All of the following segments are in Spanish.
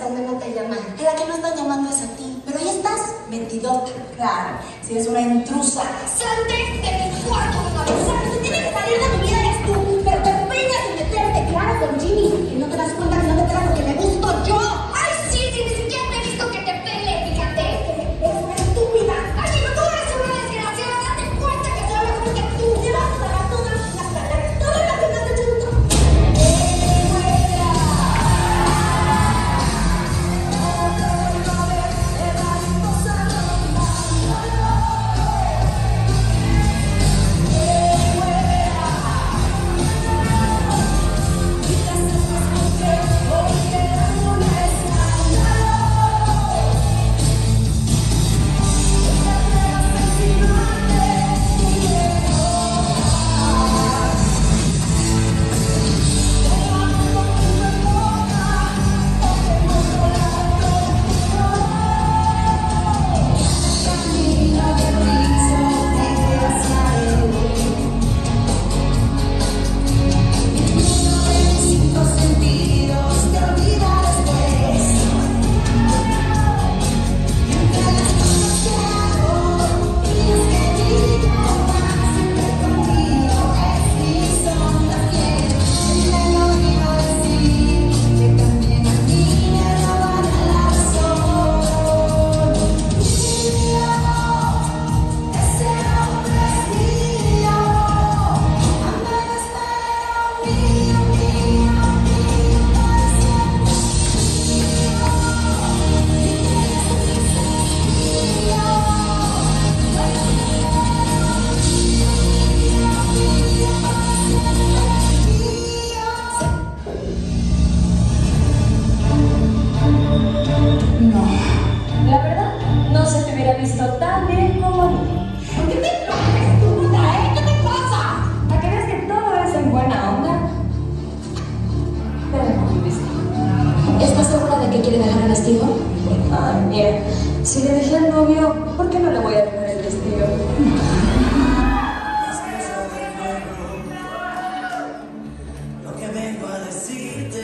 metas donde no te llaman. A la que no están llamando es a ti. Pero ahí estás, mentidota. Claro, si eres una intrusa. ¡Salte de mi cuarto, hubiera visto tan bien eh? qué te pasa? Que todo es en buena onda? ¿Estás segura de que quiere dejar el vestido? Si le dejé al novio, ¿por qué no le voy a dejar el vestido? decirte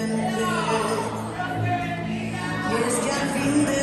Y es que al fin de